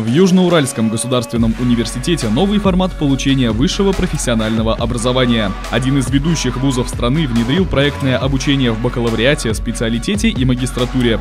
В Южноуральском государственном университете новый формат получения высшего профессионального образования. Один из ведущих вузов страны внедрил проектное обучение в бакалавриате, специалитете и магистратуре.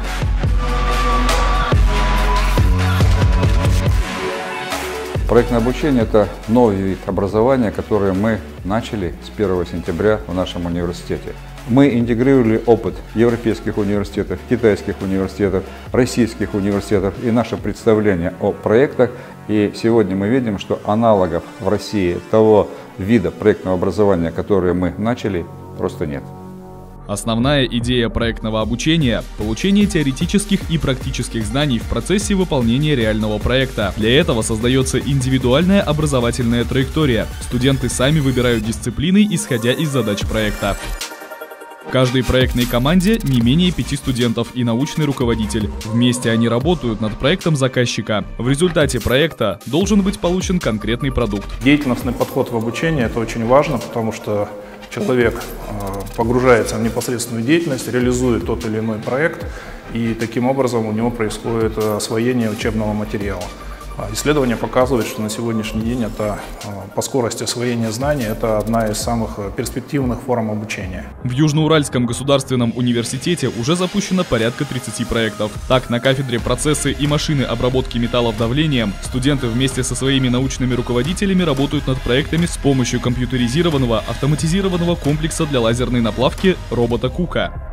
Проектное обучение – это новый вид образования, который мы начали с 1 сентября в нашем университете. Мы интегрировали опыт европейских университетов, китайских университетов, российских университетов и наше представление о проектах. И сегодня мы видим, что аналогов в России того вида проектного образования, который мы начали, просто нет. Основная идея проектного обучения – получение теоретических и практических знаний в процессе выполнения реального проекта. Для этого создается индивидуальная образовательная траектория. Студенты сами выбирают дисциплины, исходя из задач проекта. В каждой проектной команде не менее пяти студентов и научный руководитель. Вместе они работают над проектом заказчика. В результате проекта должен быть получен конкретный продукт. Деятельностный подход в обучении – это очень важно, потому что человек э, погружается в непосредственную деятельность, реализует тот или иной проект, и таким образом у него происходит освоение учебного материала. А исследования показывают, что на сегодняшний день это а, по скорости освоения знаний это одна из самых э, перспективных форм обучения. В Южноуральском государственном университете уже запущено порядка 30 проектов. Так, на кафедре процессы и машины обработки металлов давлением студенты вместе со своими научными руководителями работают над проектами с помощью компьютеризированного автоматизированного комплекса для лазерной наплавки робота Кука.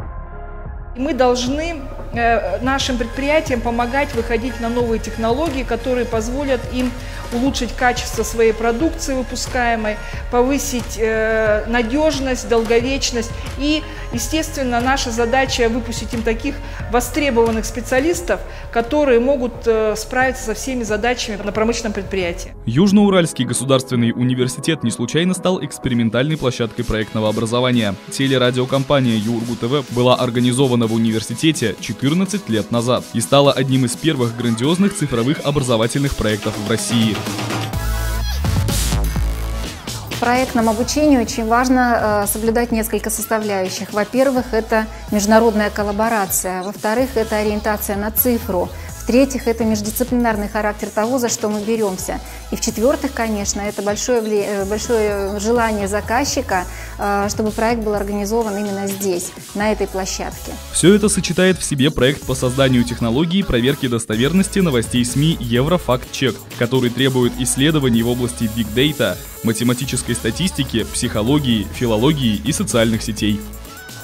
Мы должны Э, нашим предприятиям помогать выходить на новые технологии, которые позволят им улучшить качество своей продукции выпускаемой, повысить э, надежность, долговечность. И, естественно, наша задача выпустить им таких востребованных специалистов, которые могут э, справиться со всеми задачами на промышленном предприятии. Южноуральский государственный университет не случайно стал экспериментальной площадкой проектного образования. Телерадиокомпания ЮРГУ ТВ была организована в университете 14 лет назад и стала одним из первых грандиозных цифровых образовательных проектов в России. В проектном обучении очень важно э, соблюдать несколько составляющих. Во-первых, это международная коллаборация. Во-вторых, это ориентация на цифру. В-третьих, это междисциплинарный характер того, за что мы беремся. И в-четвертых, конечно, это большое, э, большое желание заказчика, э, чтобы проект был организован именно здесь, на этой площадке. Все это сочетает в себе проект по созданию технологии проверки достоверности новостей СМИ Еврофакт-чек, который требует исследований в области Big Data, математической статистики, психологии, филологии и социальных сетей.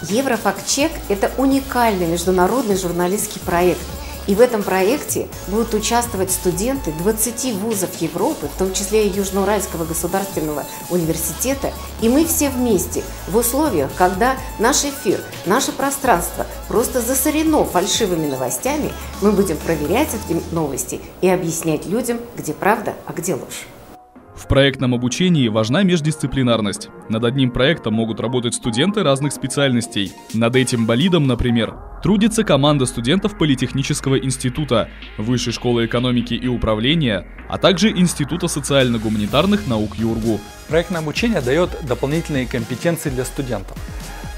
Еврофакт-чек – это уникальный международный журналистский проект – и в этом проекте будут участвовать студенты 20 вузов Европы, в том числе и Южноуральского государственного университета. И мы все вместе в условиях, когда наш эфир, наше пространство просто засорено фальшивыми новостями, мы будем проверять эти новости и объяснять людям, где правда, а где ложь. В проектном обучении важна междисциплинарность. Над одним проектом могут работать студенты разных специальностей. Над этим болидом, например, трудится команда студентов Политехнического института, Высшей школы экономики и управления, а также Института социально-гуманитарных наук ЮРГУ. Проектное обучение дает дополнительные компетенции для студентов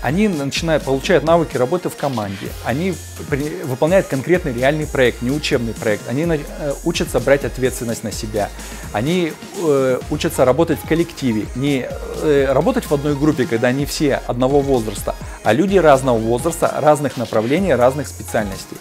они начинают, получают навыки работы в команде, они при, выполняют конкретный реальный проект, не учебный проект, они на, э, учатся брать ответственность на себя, они э, учатся работать в коллективе, не э, работать в одной группе, когда они все одного возраста, а люди разного возраста, разных направлений, разных специальностей.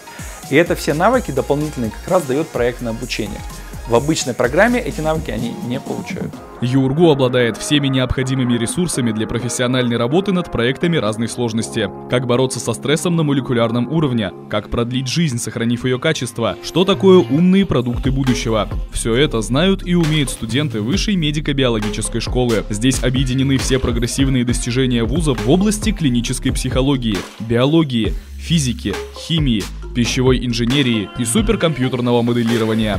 И это все навыки дополнительные как раз дает проектное обучение. В обычной программе эти навыки они не получают. ЮРГУ обладает всеми необходимыми ресурсами для профессиональной работы над проектами разной сложности. Как бороться со стрессом на молекулярном уровне, как продлить жизнь, сохранив ее качество, что такое умные продукты будущего. Все это знают и умеют студенты высшей медико-биологической школы. Здесь объединены все прогрессивные достижения вузов в области клинической психологии, биологии, физики, химии, пищевой инженерии и суперкомпьютерного моделирования.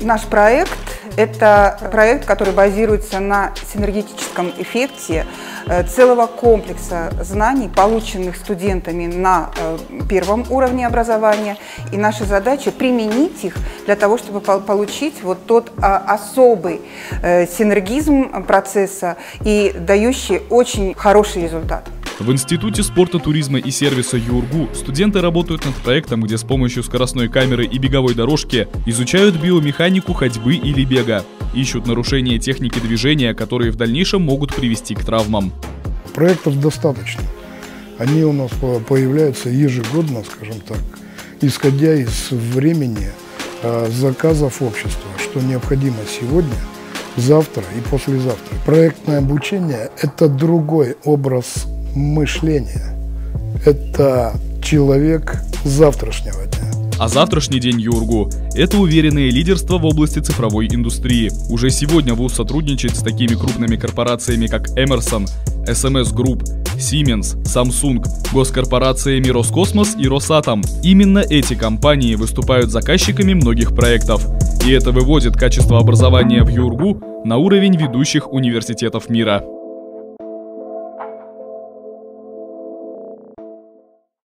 Наш проект – это проект, который базируется на синергетическом эффекте э, целого комплекса знаний, полученных студентами на э, первом уровне образования. И наша задача – применить их для того, чтобы получить вот тот а, особый э, синергизм процесса и дающий очень хороший результат. В Институте спорта, туризма и сервиса ЮРГУ студенты работают над проектом, где с помощью скоростной камеры и беговой дорожки изучают биомеханику ходьбы или бега. Ищут нарушения техники движения, которые в дальнейшем могут привести к травмам. Проектов достаточно. Они у нас появляются ежегодно, скажем так, исходя из времени а, заказов общества, что необходимо сегодня, завтра и послезавтра. Проектное обучение – это другой образ мышления. Это человек завтрашнего дня. А завтрашний день Юргу – это уверенное лидерство в области цифровой индустрии. Уже сегодня ВУЗ сотрудничает с такими крупными корпорациями, как Emerson, SMS Group, Siemens, Samsung, госкорпорациями Роскосмос и Росатом. Именно эти компании выступают заказчиками многих проектов. И это выводит качество образования в Юргу на уровень ведущих университетов мира.